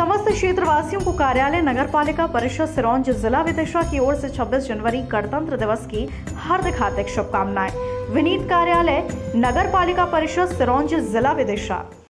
समस्त क्षेत्रवासियों को कार्यालय नगर पालिका परिषद, सिरोंज जिला विदिशा की ओर से 26 जनवरी गणतंत्र दिवस की हार्दिक हार्दिक शुभकामनाएँ। विनीत कार्यालय नगर पालिका परिषद, सिरोंज जिला विदिशा।